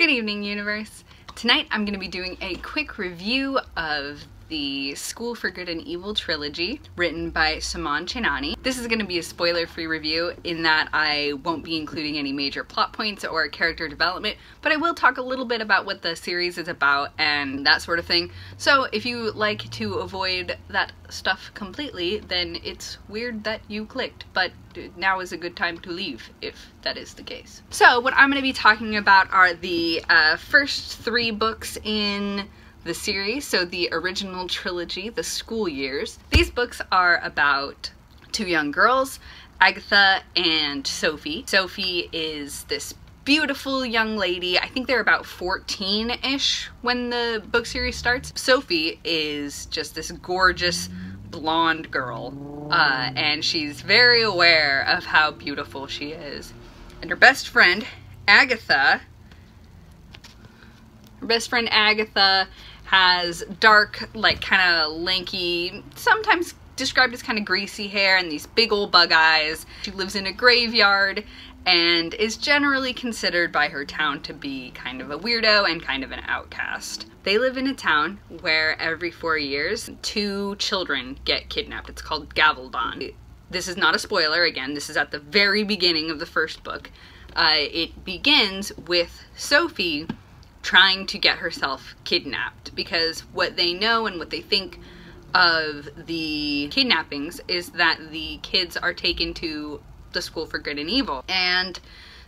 Good evening, universe. Tonight I'm going to be doing a quick review of the School for Good and Evil trilogy written by Soman Chainani. This is going to be a spoiler-free review in that I won't be including any major plot points or character development, but I will talk a little bit about what the series is about and that sort of thing. So if you like to avoid that stuff completely, then it's weird that you clicked, but now is a good time to leave if that is the case. So what I'm going to be talking about are the uh, first three books in the series, so the original trilogy, The School Years. These books are about two young girls, Agatha and Sophie. Sophie is this beautiful young lady. I think they're about 14-ish when the book series starts. Sophie is just this gorgeous blonde girl, uh, and she's very aware of how beautiful she is. And her best friend, Agatha, her best friend Agatha has dark, like kind of lanky, sometimes described as kind of greasy hair and these big old bug eyes. She lives in a graveyard and is generally considered by her town to be kind of a weirdo and kind of an outcast. They live in a town where every four years, two children get kidnapped. It's called Gavaldon. This is not a spoiler, again, this is at the very beginning of the first book. Uh, it begins with Sophie trying to get herself kidnapped because what they know and what they think of the kidnappings is that the kids are taken to the school for good and evil and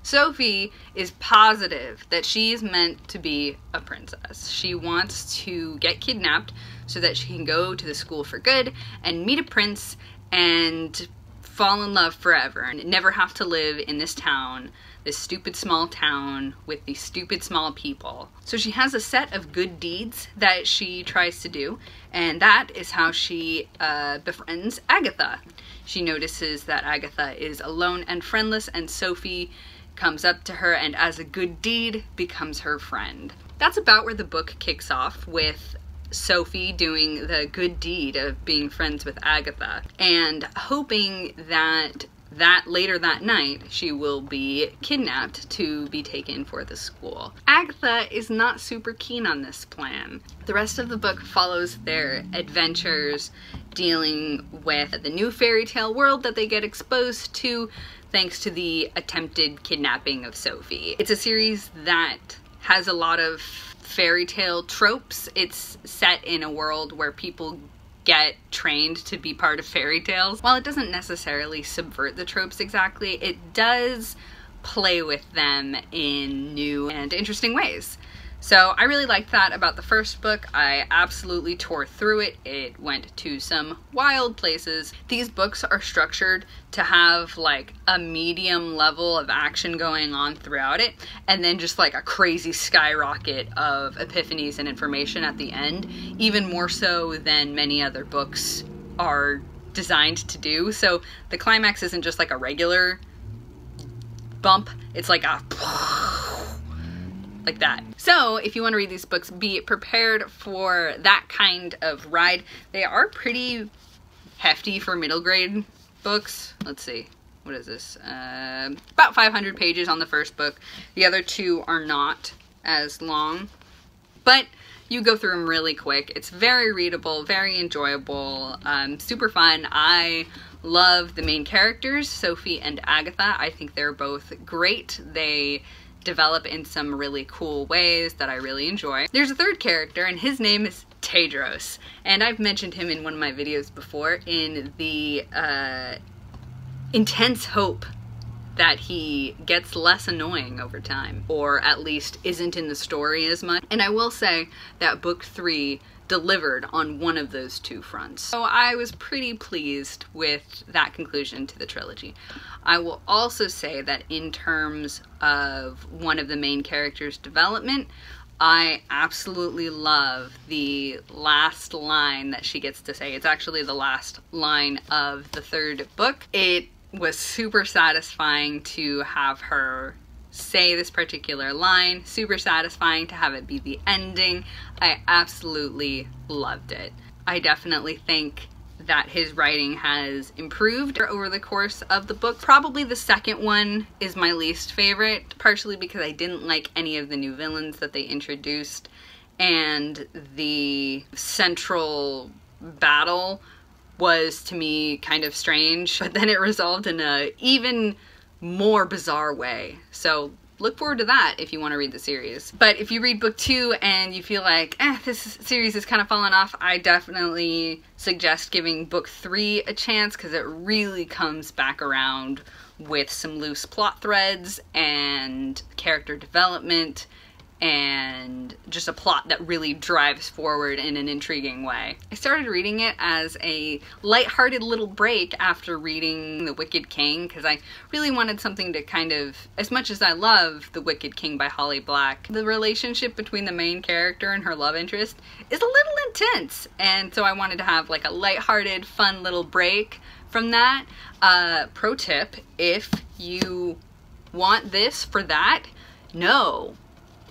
Sophie is positive that she's meant to be a princess. She wants to get kidnapped so that she can go to the school for good and meet a prince and fall in love forever and never have to live in this town this stupid small town with these stupid small people. So she has a set of good deeds that she tries to do, and that is how she uh, befriends Agatha. She notices that Agatha is alone and friendless, and Sophie comes up to her and as a good deed becomes her friend. That's about where the book kicks off with Sophie doing the good deed of being friends with Agatha and hoping that that later that night she will be kidnapped to be taken for the school. Agatha is not super keen on this plan. The rest of the book follows their adventures dealing with the new fairy tale world that they get exposed to thanks to the attempted kidnapping of Sophie. It's a series that has a lot of fairy tale tropes. It's set in a world where people get trained to be part of fairy tales. While it doesn't necessarily subvert the tropes exactly, it does play with them in new and interesting ways. So I really liked that about the first book. I absolutely tore through it. It went to some wild places. These books are structured to have like a medium level of action going on throughout it and then just like a crazy skyrocket of epiphanies and information at the end, even more so than many other books are designed to do. So the climax isn't just like a regular bump, it's like a like that. So if you want to read these books, be prepared for that kind of ride. They are pretty hefty for middle grade books. Let's see. What is this? Uh, about 500 pages on the first book. The other two are not as long. But you go through them really quick. It's very readable, very enjoyable, um, super fun. I love the main characters, Sophie and Agatha. I think they're both great. They develop in some really cool ways that I really enjoy. There's a third character and his name is Tedros and I've mentioned him in one of my videos before in the uh, intense hope that he gets less annoying over time or at least isn't in the story as much. And I will say that book three delivered on one of those two fronts. So I was pretty pleased with that conclusion to the trilogy. I will also say that in terms of one of the main characters' development, I absolutely love the last line that she gets to say. It's actually the last line of the third book. It was super satisfying to have her say this particular line. Super satisfying to have it be the ending. I absolutely loved it. I definitely think that his writing has improved over the course of the book. Probably the second one is my least favorite, partially because I didn't like any of the new villains that they introduced and the central battle was to me kind of strange, but then it resolved in a even more bizarre way. So look forward to that if you want to read the series. But if you read book two and you feel like, eh, this series is kind of falling off, I definitely suggest giving book three a chance because it really comes back around with some loose plot threads and character development and just a plot that really drives forward in an intriguing way. I started reading it as a light-hearted little break after reading The Wicked King because I really wanted something to kind of, as much as I love The Wicked King by Holly Black, the relationship between the main character and her love interest is a little intense and so I wanted to have like a light-hearted, fun little break from that. Uh, pro tip, if you want this for that, no,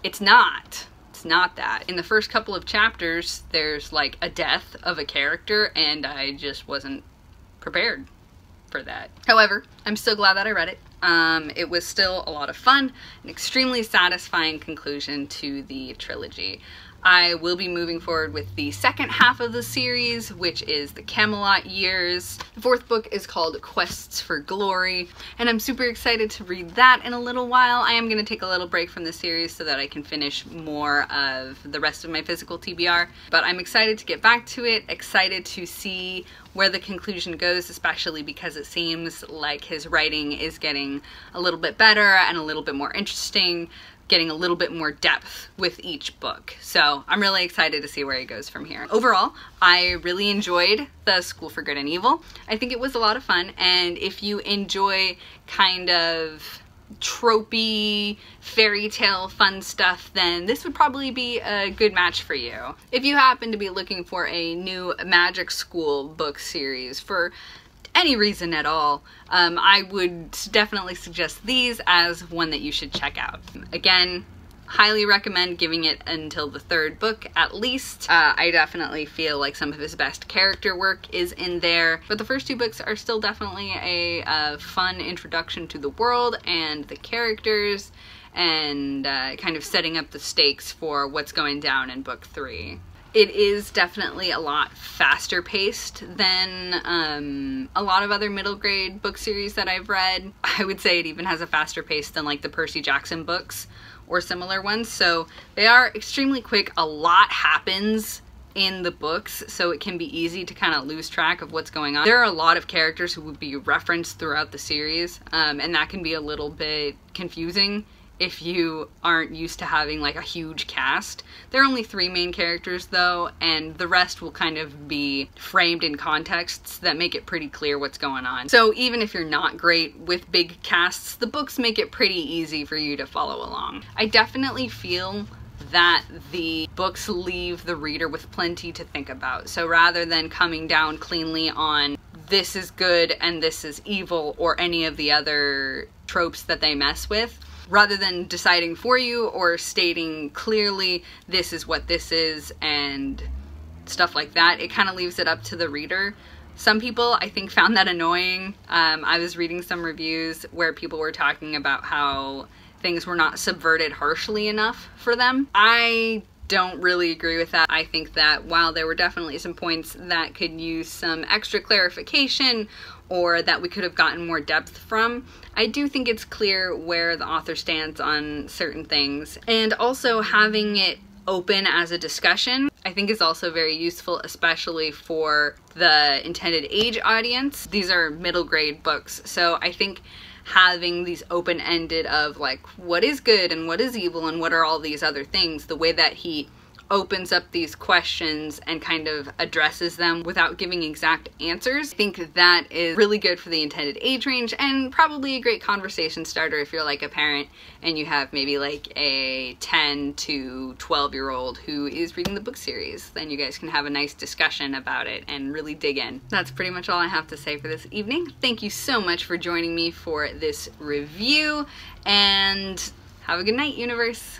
it's not. It's not that. In the first couple of chapters, there's like a death of a character, and I just wasn't prepared for that. However, I'm still glad that I read it. Um, it was still a lot of fun, an extremely satisfying conclusion to the trilogy. I will be moving forward with the second half of the series, which is the Camelot years. The fourth book is called Quests for Glory, and I'm super excited to read that in a little while. I am going to take a little break from the series so that I can finish more of the rest of my physical TBR, but I'm excited to get back to it, excited to see where the conclusion goes, especially because it seems like his writing is getting a little bit better and a little bit more interesting getting a little bit more depth with each book. So I'm really excited to see where he goes from here. Overall, I really enjoyed the School for Good and Evil. I think it was a lot of fun, and if you enjoy kind of tropey fairy tale fun stuff then this would probably be a good match for you if you happen to be looking for a new magic school book series for any reason at all, um, I would definitely suggest these as one that you should check out. Again, highly recommend giving it until the third book at least. Uh, I definitely feel like some of his best character work is in there, but the first two books are still definitely a, a fun introduction to the world and the characters and uh, kind of setting up the stakes for what's going down in book three it is definitely a lot faster paced than um, a lot of other middle grade book series that I've read. I would say it even has a faster pace than like the Percy Jackson books or similar ones. So they are extremely quick. A lot happens in the books, so it can be easy to kind of lose track of what's going on. There are a lot of characters who would be referenced throughout the series, um, and that can be a little bit confusing if you aren't used to having like a huge cast. There are only three main characters though, and the rest will kind of be framed in contexts that make it pretty clear what's going on. So even if you're not great with big casts, the books make it pretty easy for you to follow along. I definitely feel that the books leave the reader with plenty to think about. So rather than coming down cleanly on this is good and this is evil or any of the other tropes that they mess with, rather than deciding for you or stating clearly this is what this is and stuff like that. It kind of leaves it up to the reader. Some people, I think, found that annoying. Um, I was reading some reviews where people were talking about how things were not subverted harshly enough for them. I don't really agree with that. I think that while there were definitely some points that could use some extra clarification or that we could have gotten more depth from, I do think it's clear where the author stands on certain things. And also having it open as a discussion I think is also very useful especially for the intended age audience. These are middle grade books so I think having these open-ended of like what is good and what is evil and what are all these other things the way that he opens up these questions and kind of addresses them without giving exact answers. I think that is really good for the intended age range and probably a great conversation starter if you're like a parent and you have maybe like a 10 to 12 year old who is reading the book series. Then you guys can have a nice discussion about it and really dig in. That's pretty much all I have to say for this evening. Thank you so much for joining me for this review and have a good night, universe.